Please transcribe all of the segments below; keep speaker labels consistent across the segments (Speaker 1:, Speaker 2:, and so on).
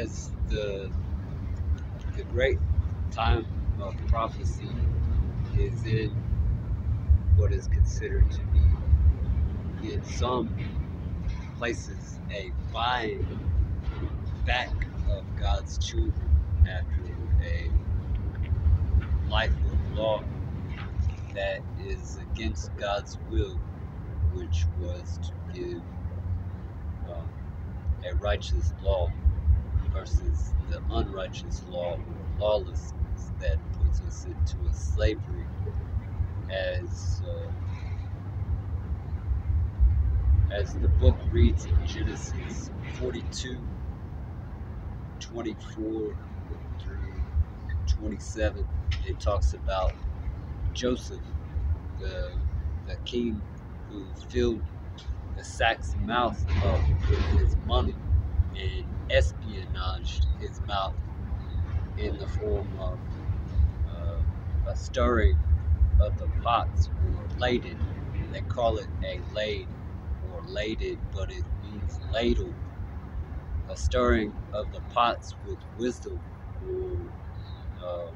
Speaker 1: as the the great time of prophecy is in what is considered to be in some places a buying back of God's children after a life of law that is against God's will, which was to give um, a righteous law versus the unrighteous law, or lawlessness that puts us into a slavery as uh, as the book reads in Genesis 42 24 through 27 it talks about Joseph the the king who filled the sack's mouth up with his money and espionaged his mouth in the form of uh, a stirring of the pots or laded. They call it a lade or laded, but it means ladle. A stirring of the pots with wisdom or uh,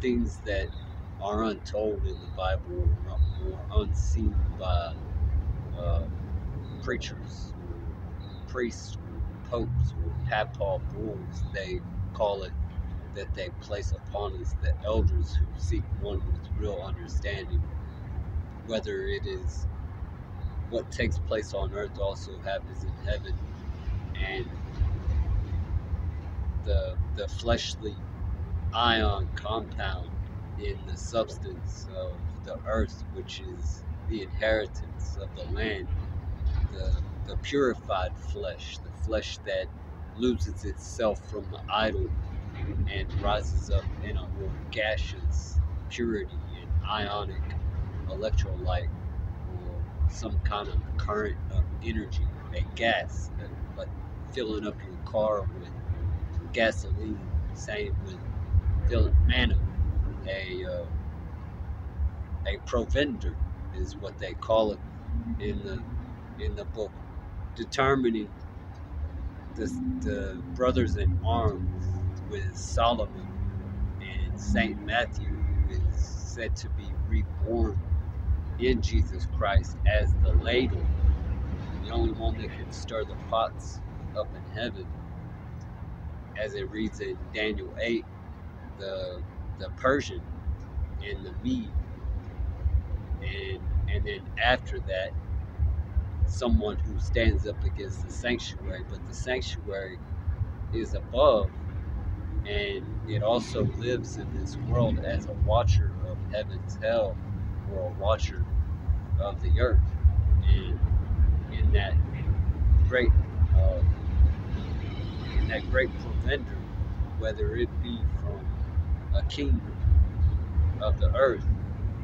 Speaker 1: things that are untold in the Bible or, unseen by uh, preachers, priests, or popes, or papal bulls. They call it that they place upon us the elders who seek one with real understanding, whether it is what takes place on earth also happens in heaven, and the the fleshly ion compound in the substance of the earth, which is the inheritance of the land, the the purified flesh, the flesh that loses itself from the idol and rises up in a more gaseous purity and ionic electrolyte or some kind of current of energy, a gas, like filling up your car with gasoline. Same with filling manna, a uh, a provender is what they call it in the in the book, determining the, the brothers in arms with Solomon and Saint Matthew is said to be reborn in Jesus Christ as the ladle, the only one that can stir the pots up in heaven. As it reads in Daniel 8, the the Persian and the Mede. And and then after that, someone who stands up against the sanctuary, but the sanctuary is above and it also lives in this world as a watcher of heaven's hell or a watcher of the earth. And in that great uh, in that great provender whether it be from a king of the earth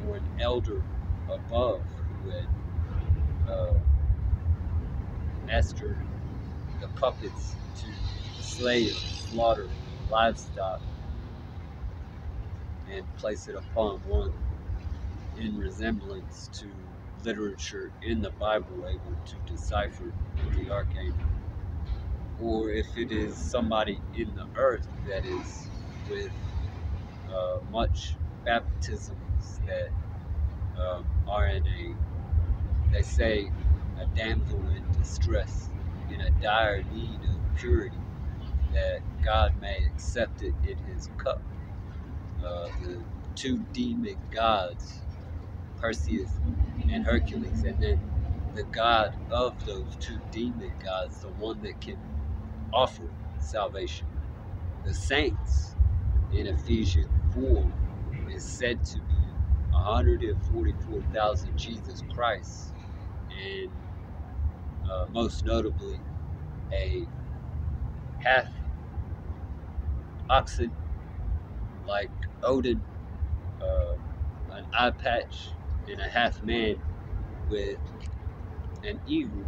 Speaker 1: or an elder above who had uh, mastered the puppets to slay slaughter livestock and place it upon one in resemblance to literature in the Bible able to decipher the archangel. Or if it is somebody in the earth that is with uh, much baptisms that um, are in a, they say, a damsel in distress, in a dire need of purity that God may accept it in his cup. Uh, the two demon gods, Perseus and Hercules, and then the God of those two demon gods, the one that can offer salvation. The saints in Ephesians 4 is said to be 144,000 Jesus Christ, and uh, most notably, a half oxen like Odin, uh, an eye patch, and a half man with an eagle